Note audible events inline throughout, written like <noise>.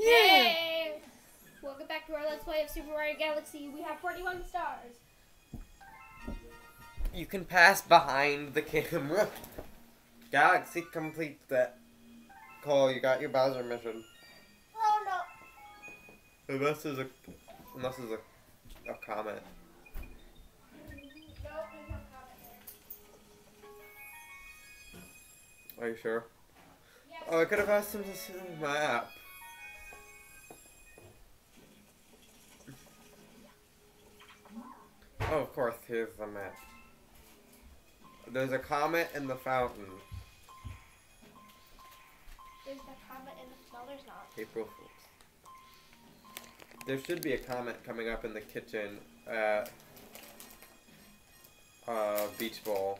Yay! Welcome back to our Let's Play of Super Mario Galaxy. We have 41 stars. You can pass behind the camera. Galaxy complete that. Cole, you got your Bowser mission. Oh no. Unless there's a, unless there's a, a comet. Are you sure? Oh, I could have asked him to see the map. Oh, of course, here's the map. There's a comet in the fountain. There's the comet in the... No, there's not. April Fools. There should be a comet coming up in the kitchen at uh, Beach Bowl.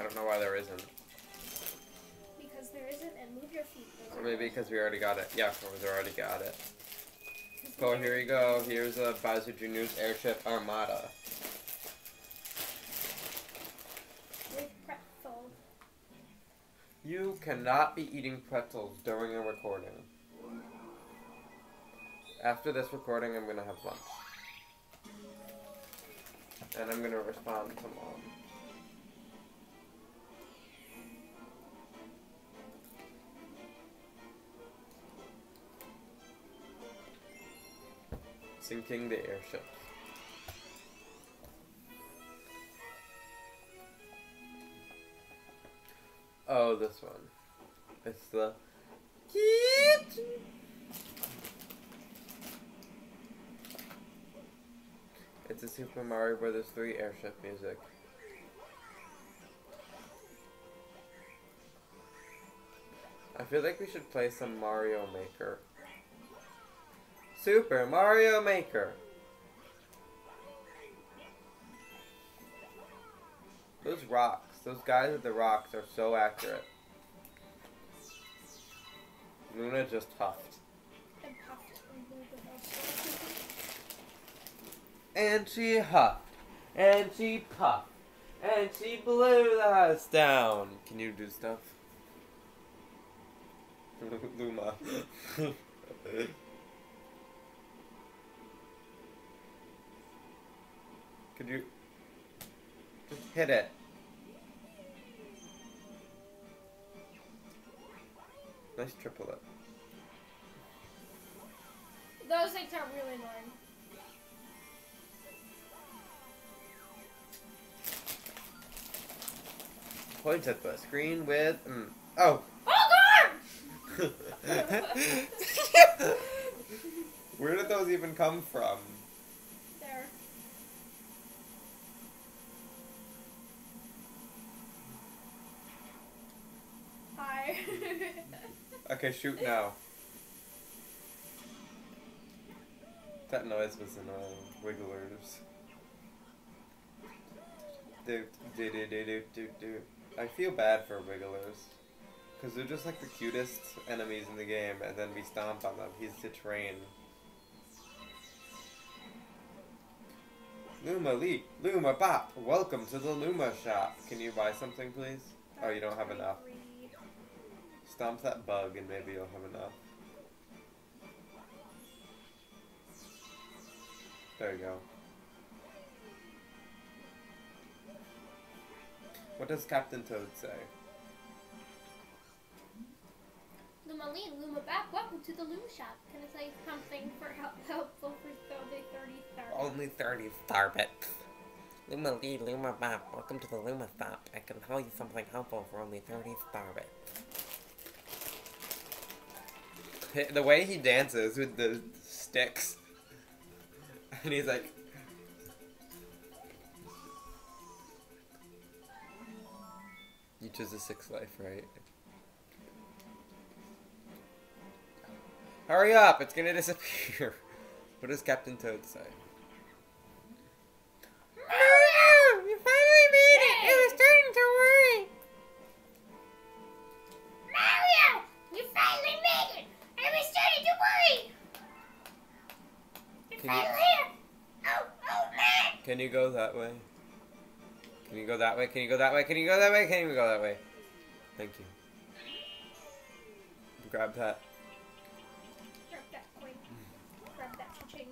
I don't know why there isn't. Because there isn't, and move your feet. Or maybe because we already got it. Yeah, because we already got it. So here you go. Here's a Bowser Jr.'s Airship Armada. With pretzels. You cannot be eating pretzels during a recording. After this recording, I'm gonna have lunch. And I'm gonna respond to mom. Sinking the airship. Oh, this one. It's the. It's a Super Mario Brothers 3 airship music. I feel like we should play some Mario Maker. Super Mario Maker. Those rocks, those guys with the rocks are so accurate. Luma just huffed. And she huffed. And she puffed. And she blew the house down. Can you do stuff? <laughs> Luma. <laughs> Could you just hit it? Nice triplet. Those things are really annoying. Point at the screen with. Mm. Oh! Oh god! <laughs> Where did those even come from? There. Hi. Okay, shoot now. That noise was annoying. Wigglers. Do, do, do, do, do, do, do. I feel bad for Wigglers. Because they're just like the cutest enemies in the game, and then we stomp on them. He's the train. Luma Lee, Luma Bop, welcome to the Luma shop. Can you buy something, please? Oh, you don't have enough. Stomp that bug and maybe you'll have enough. There you go. What does Captain Toad say? Luma Lee, Luma Bap, welcome to the Luma shop. Can I say something for help helpful for only 30 stars? Only 30 starbits. Luma Lee, Luma Bop, welcome to the Luma shop. I can tell you something helpful for only 30 starbits. The way he dances with the sticks. And he's like, You choose a six life, right? Hurry up! It's gonna disappear. <laughs> What does Captain Toad say? Go that way? Can you go that way? Can you go that way? Can you go that way? Can you go that way? Thank you. Grab that. grab that cha-ching.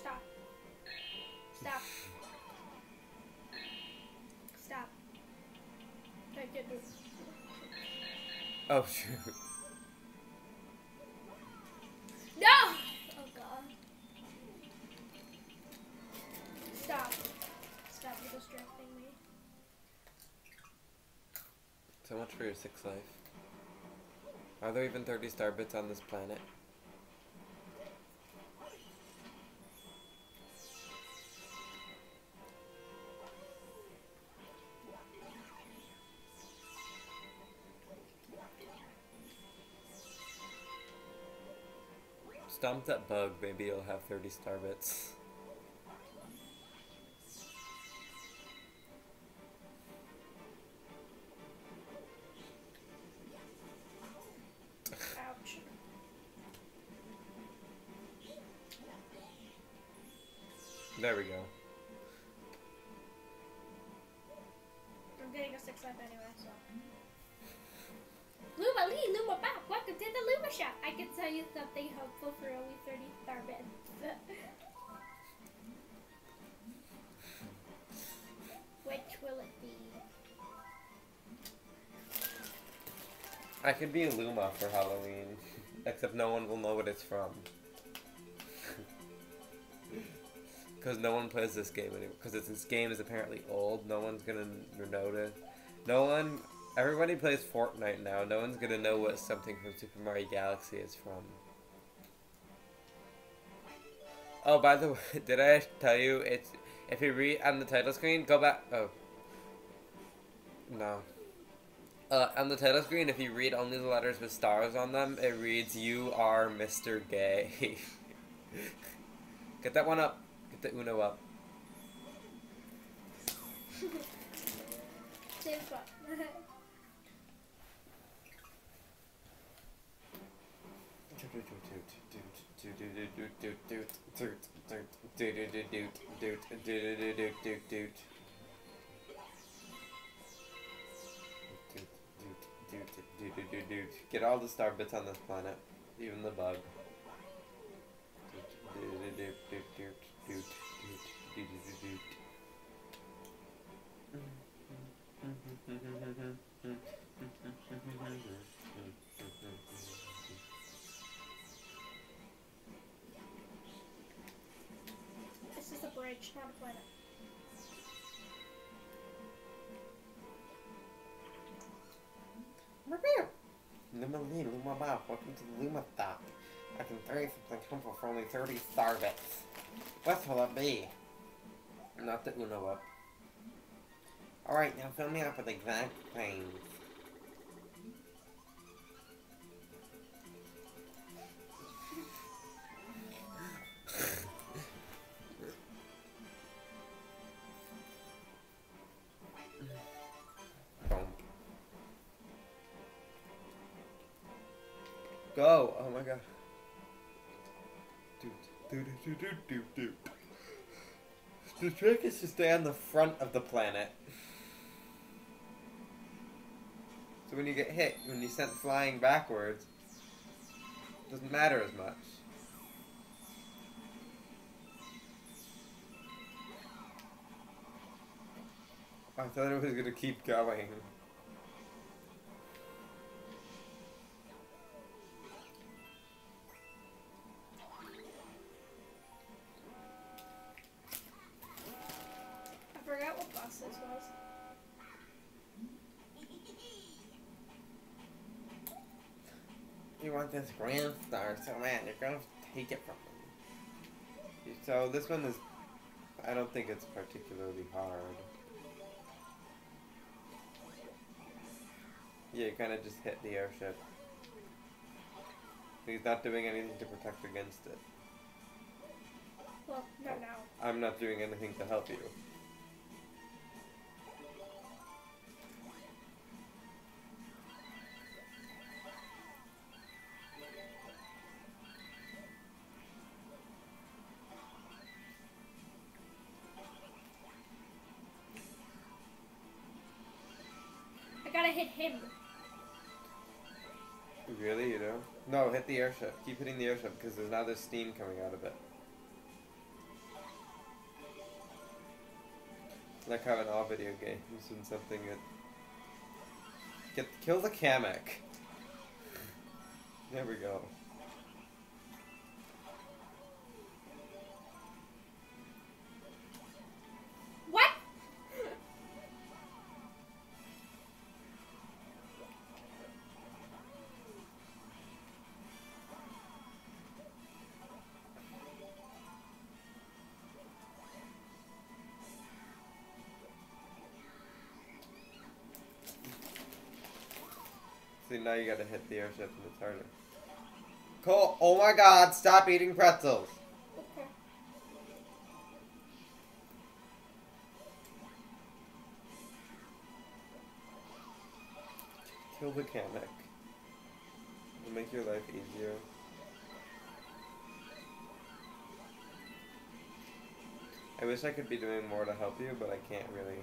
Stop. Stop. Stop. Don't get this. Oh shoot. So much for your six life. Are there even 30 star bits on this planet? Stomp that bug, maybe you'll have 30 star bits. There we go. I'm getting a six life anyway, so. Luma Lee, Luma Bop, welcome to the Luma Shop. I can tell you something helpful for only 30 star bits. <laughs> Which will it be? I could be Luma for Halloween, <laughs> except no one will know what it's from. Because no one plays this game anymore. Because this game is apparently old. No one's gonna notice. No one. Everybody plays Fortnite now. No one's gonna know what something from Super Mario Galaxy is from. Oh, by the <laughs> way, did I tell you it's if you read on the title screen, go back. Oh, no. Uh, on the title screen, if you read only the letters with stars on them, it reads "You are Mr. Gay." <laughs> Get that one up. The Uno up. Get all the star bits on this planet, even the bug. This is a bridge, not a planet. Luma Lee, Luma Bob, welcome to the Luma Stop. I can throw you something helpful for only 30 star bits. What will it be? Not the Uno up. Alright, now fill me up with exact things. Go! Oh my god. The trick is to stay on the front of the planet. So when you get hit, when you're sent flying backwards, doesn't matter as much. I thought it was gonna keep going. You want Grand Star so bad, you're gonna take it from them. So this one is, I don't think it's particularly hard. Yeah, you kind of just hit the airship. He's not doing anything to protect against it. Well, not now. I'm not doing anything to help you. Gotta hit him. Really, you know? No, hit the airship. Keep hitting the airship because there's now this steam coming out of it. Like how in all video games when something that get kill the Kamek. There we go. See now you gotta hit the airship and it's harder. Cole, oh my god, stop eating pretzels! Kill the Kamek. It'll make your life easier. I wish I could be doing more to help you, but I can't really.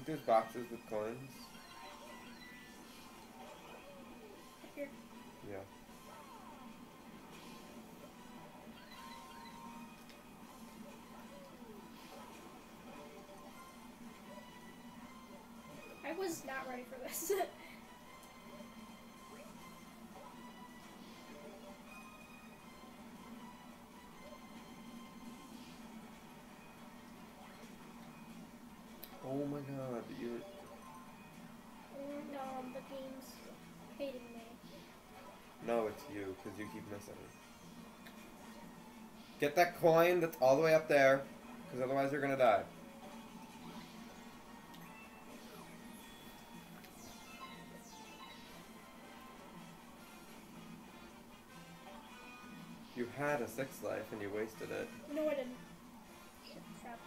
Think there's boxes with coins. Here. Yeah. I was not ready for this. <laughs> because you keep missing. Get that coin that's all the way up there, because otherwise you're gonna die. You had a sixth life and you wasted it. No, I didn't. Shit, crap.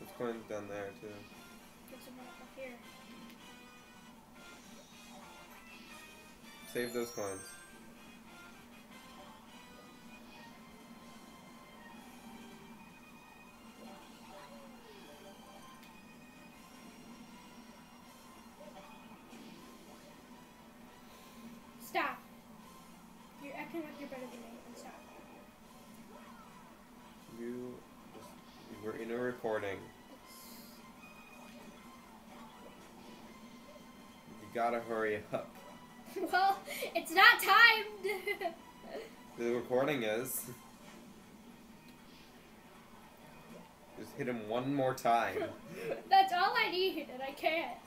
There's coins down there too. There's some up here. Save those coins. Stop. You're acting like you're better than me. And stop. You just, we're in a recording. You gotta hurry up. <laughs> well, it's not timed. The recording is. Just hit him one more time. <laughs> That's all I need, and I can't.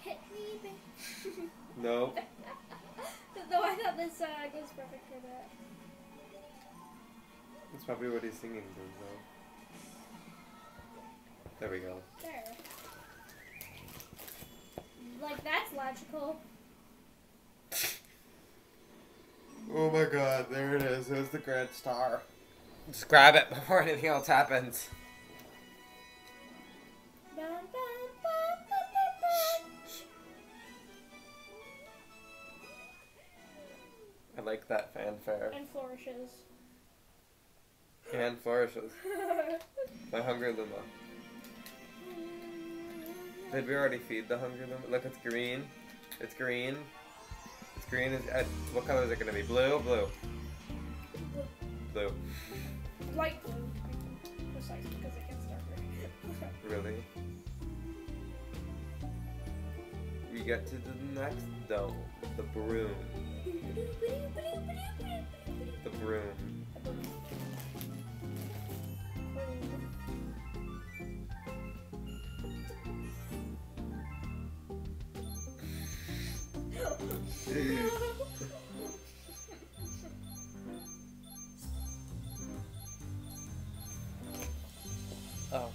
Hit me, babe. Nope. Though I thought this uh, goes perfect for that. That's probably what he's singing to himself. There we go. There. Like, that's logical. Oh my god, there it is. There's the Grand Star. Just grab it <laughs> before anything else happens. I like that fanfare. And flourishes. And flourishes. <laughs> My Hungry Luma. Did we already feed the Hungry? Look, it's green. It's green. It's green. Is, uh, what color is it gonna be? Blue? Blue. Blue. Light blue. Precise because it gets darker. <laughs> Really? We get to the next dome. <laughs> The broom. The. Broom. oh.